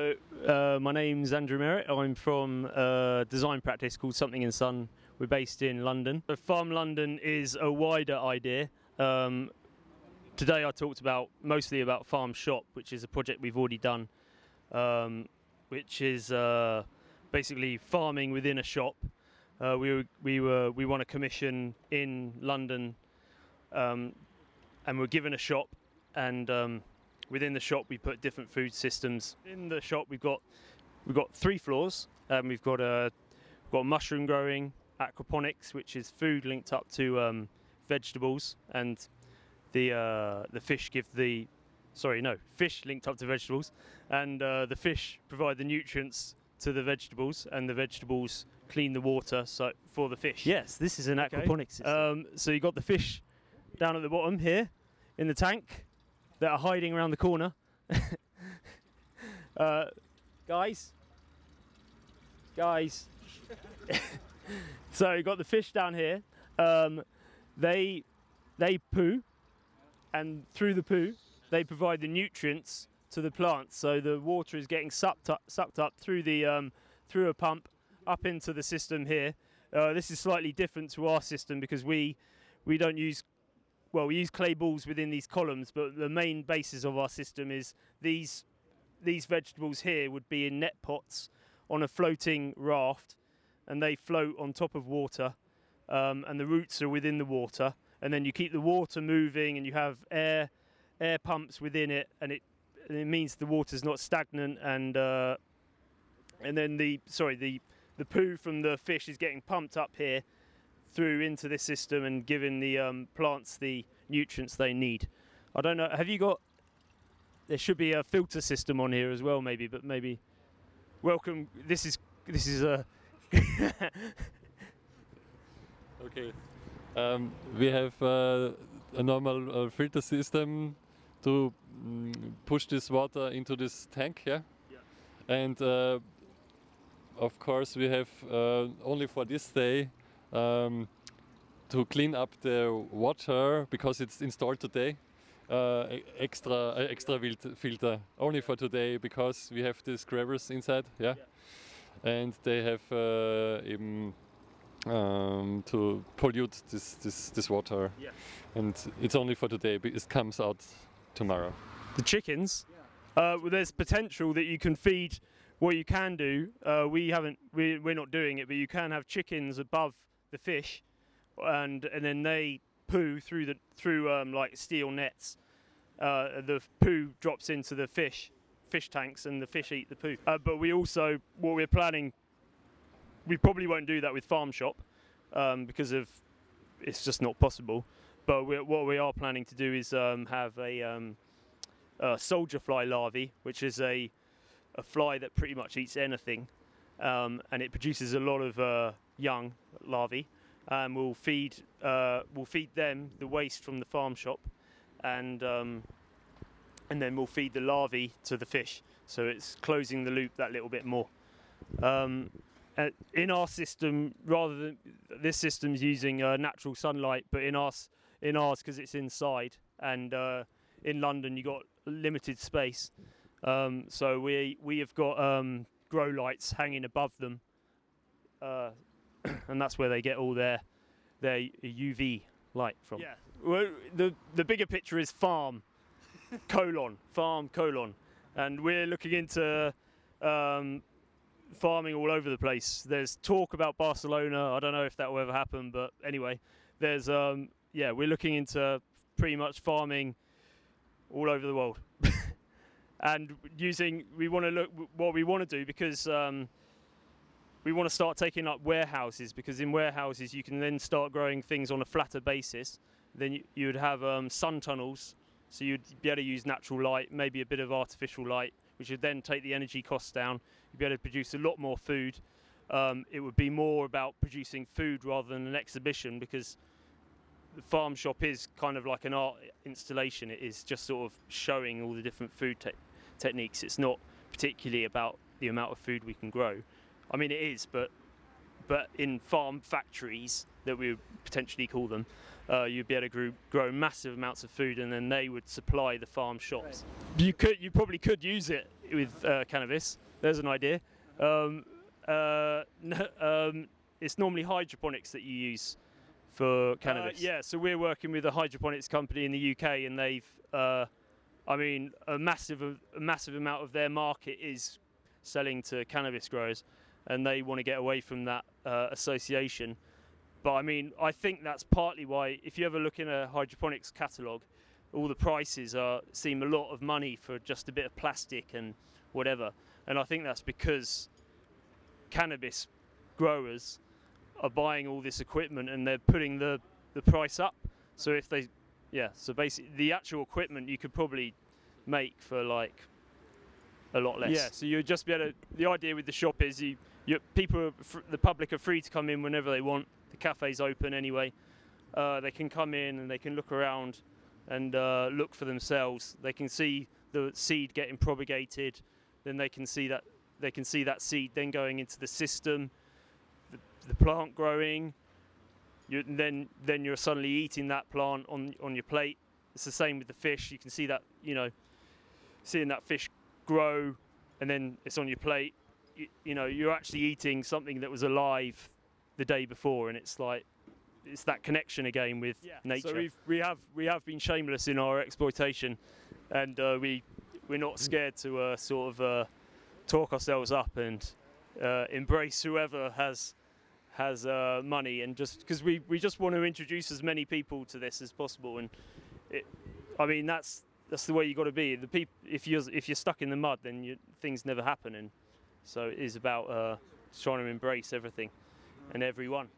Uh, my name's Andrew Merritt. I'm from a design practice called Something and Son. We're based in London. So Farm London is a wider idea. Um, today I talked about mostly about Farm Shop, which is a project we've already done, um, which is uh, basically farming within a shop. Uh, we we were we won a commission in London, um, and we're given a shop, and um, within the shop we put different food systems. In the shop we've got we've got three floors. Um, we've got a we've got mushroom growing, aquaponics, which is food linked up to um, vegetables, and the uh, the fish give the sorry no fish linked up to vegetables, and uh, the fish provide the nutrients to the vegetables, and the vegetables clean the water so for the fish. Yes, this is an Okay. aquaponics system. Um, so you got the fish down at the bottom here in the tank that are hiding around the corner. uh, guys, guys. so you got the fish down here. Um, they they poo, and through the poo, they provide the nutrients to the plants. So the water is getting sucked up, sucked up through the um, through a pump up into the system here. Uh, this is slightly different to our system because we we don't use well we use clay balls within these columns, but the main basis of our system is these these vegetables here would be in net pots on a floating raft, and they float on top of water, um, and the roots are within the water, and then you keep the water moving, and you have air air pumps within it, and it it means the water's not stagnant, and uh, and then the sorry the the poo from the fish is getting pumped up here through into this system and giving the um, plants the nutrients they need. I don't know. Have you got? There should be a filter system on here as well, maybe. But maybe. Welcome. This is this is a. Okay. Um, we have uh, a normal uh, filter system to mm, push this water into this tank, yeah? Yeah. And uh, of course, we have uh, only for this day um, to clean up the water because it's installed today. Uh, extra uh, extra filter only for today because we have these grabbers inside, yeah, and they have uh, eben um, to pollute this, this, this water. Yeah. And it's only for today, but it comes out tomorrow. the chickens. Uh, well, there's potential that you can feed. What you can do, uh, we haven't, we, we're not doing it, but you can have chickens above the fish, and and then they poo through the through um, like steel nets. Uh, the poo drops into the fish fish tanks, and the fish eat the poo. Uh, but we also, what we're planning, we probably won't do that with Farm Shop um, because of it's just not possible. But what we are planning to do is um, have a um, uh, soldier fly larvae, which is a a fly that pretty much eats anything, um, and it produces a lot of uh, young larvae. And we'll feed uh, we'll feed them the waste from the farm shop, and um, and then we'll feed the larvae to the fish. So it's closing the loop that little bit more. Um, uh, in our system, rather than this system's using uh, natural sunlight, but in us in ours because it's inside and uh, in London you got limited space. Um, so we we have got um, grow lights hanging above them, uh, and that's where they get all their their UV light from. Yeah. Well, the the bigger picture is farm colon farm colon, and we're looking into um, farming all over the place. There's talk about Barcelona. I don't know if that will ever happen, but anyway, there's um, yeah, we're looking into pretty much farming all over the world. and using we want to look what we want to do because um, we want to start taking up warehouses because in warehouses you can then start growing things on a flatter basis then you, you would have um, sun tunnels so you'd be able to use natural light maybe a bit of artificial light which would then take the energy costs down you'd be able to produce a lot more food um, it would be more about producing food rather than an exhibition because the farm shop is kind of like an art installation. It is just sort of showing all the different food te- techniques. It's not particularly about the amount of food we can grow. I mean, it is, but but in farm factories that we would potentially call them, uh, you'd be able to grow, grow massive amounts of food, and then they would supply the farm shops. You could, you probably could use it with uh, cannabis. There's an idea. Um, uh, n- um, it's normally hydroponics that you use for cannabis. yeah, so we're working with a hydroponics company in the UK, and they've, uh, I mean, a massive a massive amount of their market is selling to cannabis growers, and they want to get away from that uh, association. But I mean, I think that's partly why, if you ever look in a hydroponics catalogue, all the prices are seem a lot of money for just a bit of plastic and whatever. And I think that's because cannabis growers are buying all this equipment and they're putting the, the price up. So if they, yeah, so basically the actual equipment you could probably make for like a lot less. Yeah, so you'd just be able to. The idea with the shop is you, you people, the public are free to come in whenever they want. The cafe's open anyway. Uh, they can come in and they can look around and uh, look for themselves. They can see the seed getting propagated. Then they can see that they can see that seed then going into the system, the, the plant growing. You, then then you're suddenly eating that plant on on your plate. It's the same with the fish. You can see that you know, seeing that fish grow, and then it's on your plate. You, you know, you're actually eating something that was alive the day before, and it's like it's that connection again with nature. So we've, we have we have been shameless in our exploitation, and uh, we we're not scared to uh, sort of uh, talk ourselves up and uh, embrace whoever has has uh, money, and just because we, we just want to introduce as many people to this as possible, and it, I mean that's that's the way you got to be. The peop- if you're if you're stuck in the mud, then you, things never happen, and so it is about uh, trying to embrace everything and everyone.